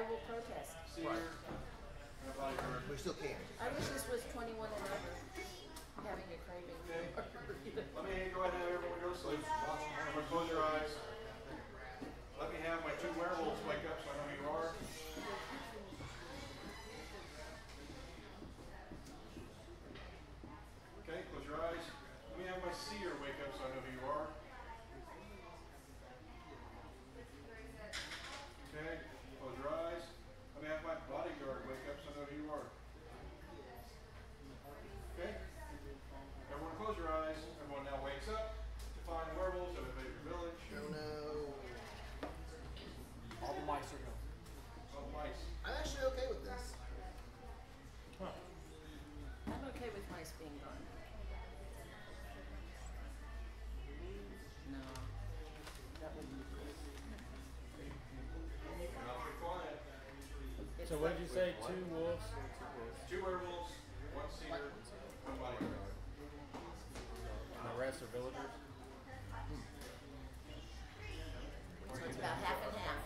I will protest. Seer, and a bodyguard. We still can. I wish this was twenty-one and over, having a craving. Okay. for- Let me go ahead and have everyone go to sleep. Everyone close your eyes. Let me have my two werewolves wake up so I know who you are. Okay, close your eyes. Let me have my seer wake up so I know who you are. Okay, close your eyes. Let me have my bodyguard wake up so I know who you are. Okay? Everyone close your eyes. Everyone now wakes up to find werewolves have invaded your village. No, no. All the mice are gone. Oh, mice. I'm actually okay with this. I'm okay with mice being gone. No. That would be. Now be quiet. So what did you say? Two wolves? Two werewolves, one seer, one bodyguard. And the rest are villagers? So it's about half and half.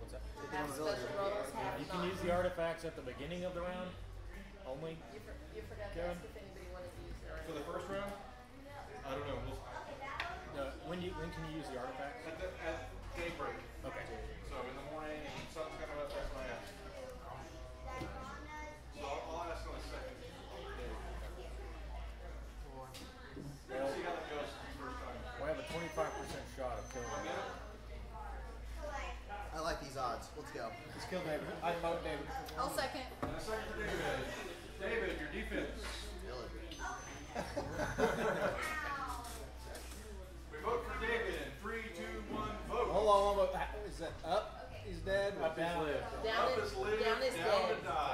What's that? Half special roles, half You can use the artifacts at the beginning of the round only? You, for, you forgot to Kevin? ask if anybody wanted to use their. For the first round? I don't know. We'll, No, when, you, when can you use the artifacts? at, the, at daybreak. Okay. So in the morning, and 25% shot of killing One them. minute? I like these odds. Let's go. Let's kill David. I vote David. I'll second. And a second for David. David, your defense. Village. We vote for David in three, two, one, vote. Hold on, one vote. Is that up? He's dead. Up is down. live. Down Up is, is live, down is dead. to die. Touch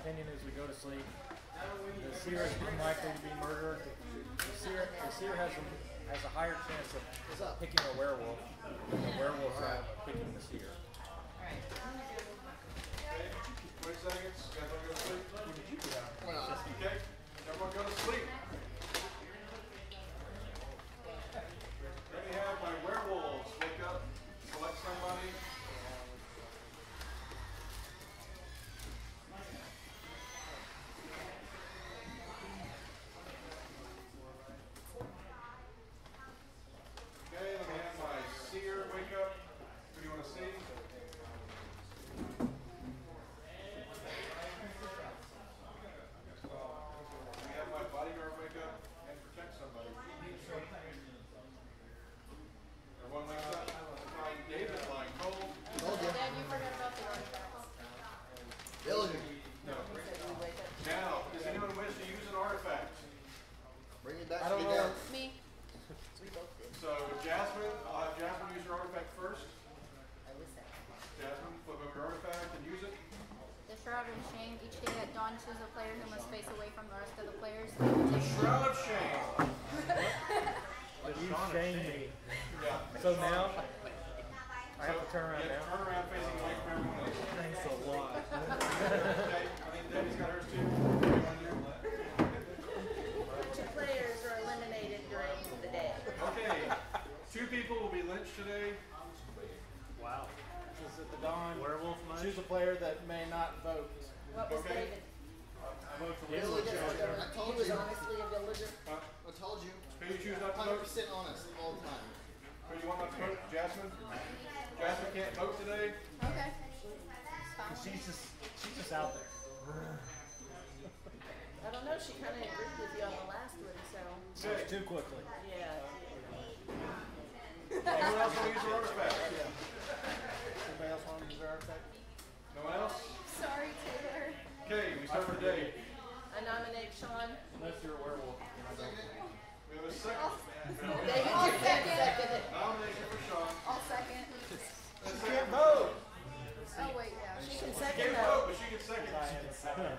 opinion as we go to sleep. The seer is unlikely to be murdered. The seer, the seer has, a, has a higher chance of picking a werewolf than the werewolf have of picking the seer. Okay. 20 seconds. You guys want to go to sleep? Well, Okay. Everyone go to sleep. Let me have my werewolves wake up. Select somebody. Okay, let me have my seer wake up. Who do you want to see? Let me have my bodyguard wake up and protect somebody. Everyone wakes up. Find David lying cold. told you. Dad, you forgot about the artifacts. Village. No. Said you wake up. Now, does anyone wish to use an artifact? Bring it back I to don't me know. down. Me. We both did. So Jasmine, I'll have Jasmine use her artifact first. I was second. Jasmine, flip over your artifact and use it. The Shroud of Shame. Each day choose a player who must face away from the rest of the players. Shroud of shame. You shame me. Yeah. So now, I have to turn around now. turn around facing away from everyone else. Thanks a lot. Okay, I think Debbie's got hers too. What do you want to do? Two players are eliminated during the day. Okay, two people will be lynched today. Wow. This is at the dawn. Werewolf munch? Choose a player that may not vote. What was Okay. David? I vote for Yeah. Village. I He told was you. honestly a villager. Uh, I told you. who you choose not to Hundred vote? percent honest all the time. Who do you want not to vote? Jasmine? Jasmine can't vote today. Okay. She's just, she's just out there. I don't know, she kinda agreed with you on the last one, so, Okay. Too quickly. yeah. Anyone else want to use their artifact? Anybody else want to use their artifact? No one else? Sorry, Taylor. Okay, we start the day. I nominate Sean. Unless you're a werewolf. We have a second. David, I'll second. seconded. Nomination for Sean. I'll second. And a second vote. Oh wait, yeah. She can She second can't though. vote, but she can second.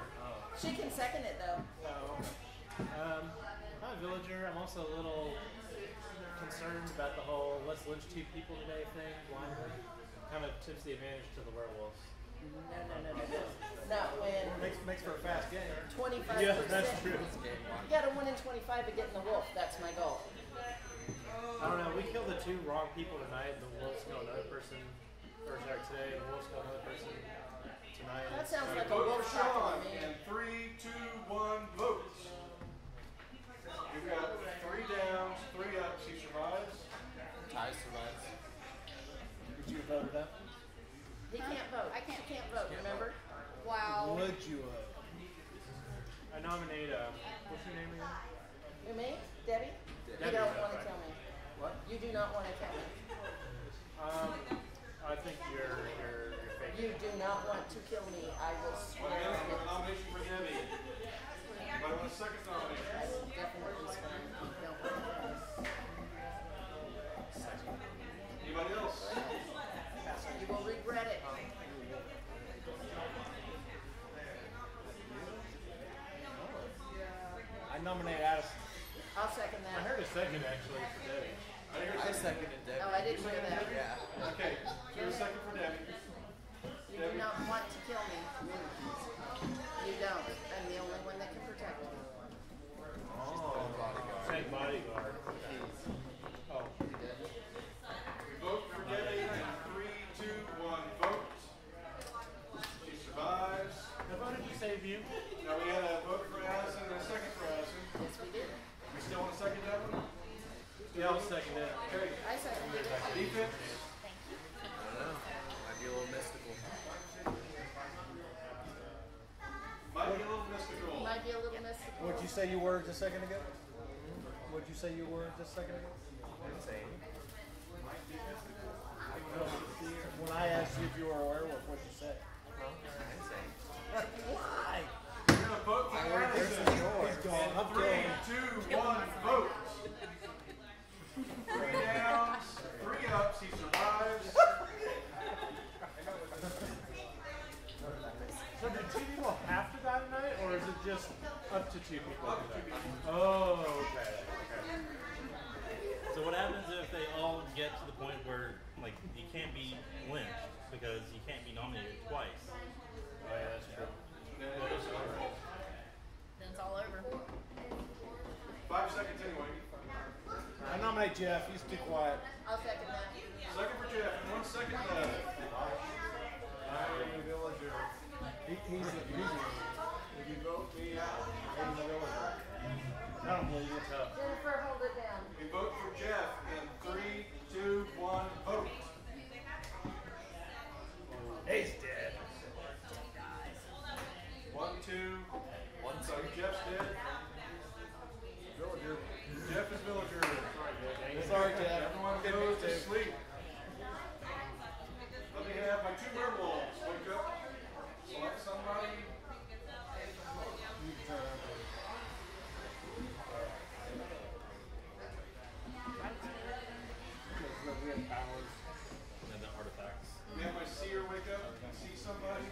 She can second it though. Um, I'm a villager. I'm also a little concerns about the whole let's lynch two people today thing blindly kind of tips the advantage to the werewolves. No, no, no, no, no. Not when Makes makes for a fast game. twenty-five Yeah, percent. that's true. You got to win in twenty-five to get in the wolf. That's my goal. I don't know. We killed the two wrong people tonight. The wolves killed another person. Or sorry, today the wolves killed another person. Tonight. That sounds like a Vote wolf for talking Sean to me. in three, two, one, vote. You've got three downs, three ups. He survives. Ty survives. Would you have voted up? He can't vote. I can't. He can't vote. Remember? Wow. Would you have? I nominate. Uh, what's your name again? You me? Debbie? You Debbie, don't that's want to right. kill me. What? You do not want to kill me. Um, I think you're you're you're fake. You do not want to kill me. I will Once swear again, we have a nomination for Debbie. Anybody want a second nomination? I will definitely swear it. You don't want to kill me. Anybody else? You will regret it. I nominate Addison. I'll second that. I heard a second actually for Debbie. I hear a I second. seconded Debbie. No, I didn't hear that. Yeah. Okay, here's a second for Debbie. You do not want to kill me. Mystical. Might be a little mystical. What'd you say you were just a second ago? What'd you say you were just a second ago? Insane. When I asked you if you were a werewolf, what'd you say? Insane. Why? We're gonna vote for oh, Addison. He's gone. I'm Three, going. vote. Three downs, three ups, he survives. So do two people have to die tonight, or is it just up to two people? to die? Oh, okay. okay. So what happens if they all get to the point where like you can't be lynched because you can't be nominated twice? Oh yeah, that's true. Then it's all over. Five seconds anyway. I nominate Jeff. He's too quiet. I'll second that. Second for Jeff, one second left. He, he's a, he's a, If you vote me out, he's a villager. I don't believe it. Tough. Jennifer, hold it down. we vote for Jeff in three, two, one, vote. He's dead. One, two, One so Jeff's dead. Villager. Jeff is villager. Sorry, Jeff. Sorry, Jeff. Everyone Didn't goes mean to to. sleep. Let me have my two werewolves. Wake up. Select somebody. You can turn around. Because we have powers. And the artifacts. We have my seer wake up and see somebody.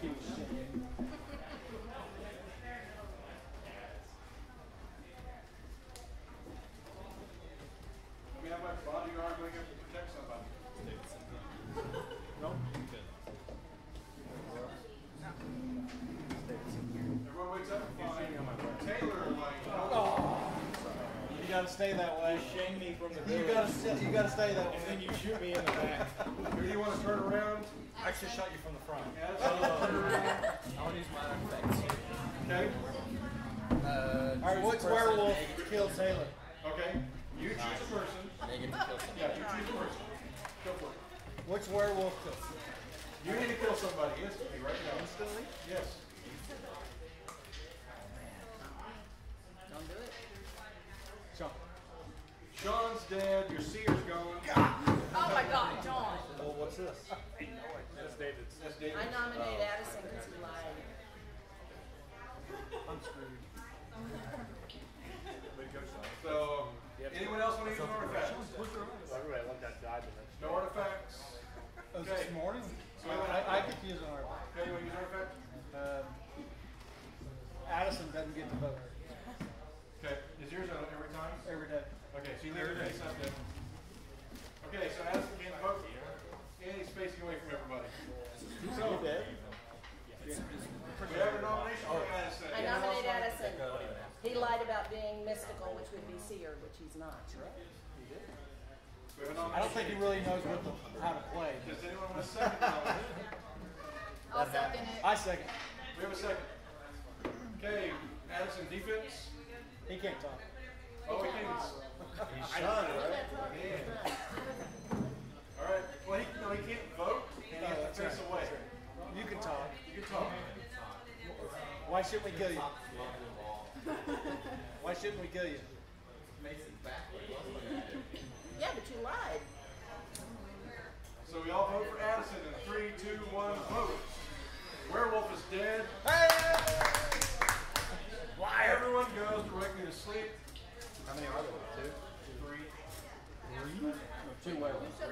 Let me have my bodyguard wake up to protect somebody. Nope. Everyone wakes up fine. Taylor, like, oh, You gotta stay that way. Shame me from the You gotta, st- you gotta stay that way. And then you shoot me in the back. do you want to turn around? I should shot you from the front. Yeah, that's turn around. I want to use my effects. Okay, Uh, Alright, choose what's werewolf negative- kill Taylor? okay. You choose a person. Negative kill somebody. Yeah, you choose a person. Go for it. Which werewolf kill? You need to kill somebody instantly right now. Instantly? Yes. Don't do it. Sean. Sean's dead. Your seer's gone. Oh my God, John. Well, what's this? That's David's. That's David. I nominate Addison because he lied. I'm screwed. So, anyone else want to use an artifact? Everybody loved that dodge and that's No artifacts. Oh, Okay. this morning? So I, I, I could use an artifact. Okay, you want to use an artifact? Um, Addison doesn't get to vote Okay. Is yours on every time? every day. Okay, so you leave your face up then. so Addison can't vote. And he's facing away from everybody. So, we have a nomination for Addison. I nominate Addison. He lied about being mystical, which would be seer, which he's not. We have a I don't think he really knows what the, how to play. Does anyone want a second nomination? I'll second it. I second. We have a second. Okay, Addison defense. He can't talk. Oh, he can't. He's Son, right? Oh, man. All right. Well, he, no, he can't vote, and he has to that's face right, away. You can talk. You can talk. Why shouldn't we kill you? Why shouldn't we kill you? Yeah, but you lied. So we all vote for Addison in three, two, one, vote. Werewolf is dead. Why? Everyone goes directly to sleep. How many are there? Two? Three. Two werewolves. You said